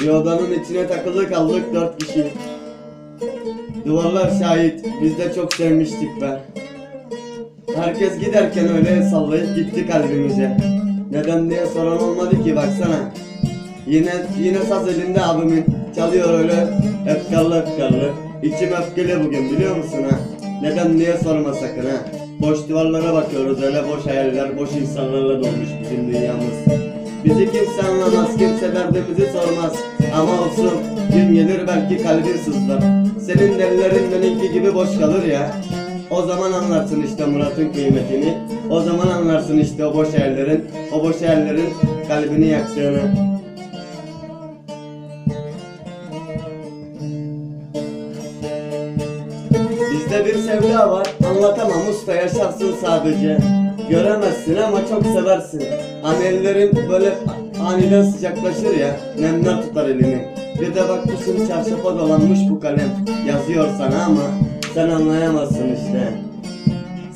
Bir odanın içine takılı kaldık dört kişi. Duvarlar şahit, biz de çok sevmiştik be. Herkes giderken öyle sallayıp gitti kalbimize. Neden diye soran olmadı ki baksana. Yine yine saz elinde abimin çalıyor öyle efkarlı efkarlı. İçim öfkeli bugün biliyor musun ha? Neden diye sorma sakın ha. Boş duvarlara bakıyoruz öyle boş hayaller, boş insanlarla dolmuş bizim dünyamız. Bizi kimse anlamaz, kimse derdimizi sormaz. Ama olsun, gün gelir belki kalbin sızlar. Senin delilerin benimki gibi boş kalır ya. O zaman anlarsın işte Murat'ın kıymetini. O zaman anlarsın işte o boş hayallerin, o boş hayallerin kalbini yaktığını. Bizde bir sevda var, anlatamam usta yaşarsın sadece. Göremezsin ama çok seversin. Hani ellerin böyle aniden sıcaklaşır ya, nemler tutar elini. Bir de bakmışsın çarşafa dolanmış bu kalem. Yazıyor sana ama sen anlayamazsın işte.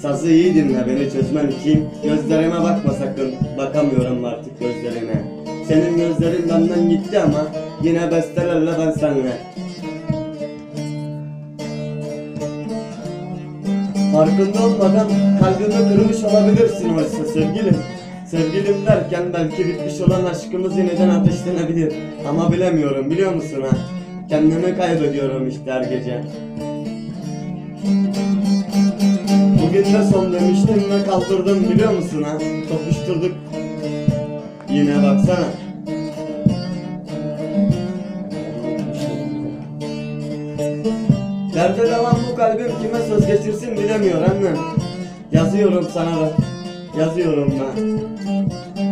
Sazı iyi dinle beni çözmen için. Gözlerime bakma sakın, bakamıyorum artık gözlerine. Senin gözlerin benden gitti ama yine bestelerle ben seninle. Farkında olmadan kalbimi kırmış olabilirsin oysa sevgilim. Sevgilim derken belki bitmiş olan aşkımız yeniden ateşlenebilir. Ama bilemiyorum biliyor musun ha? Kendimi kaybediyorum işte her gece. Bugün de son demiştim ve kaldırdım biliyor musun ha? Topuşturduk. Yine baksana. Derde devam bu kalbim kime söz geçirsin bilemiyor annem. Yazıyorum sana da. Yazıyorum ben.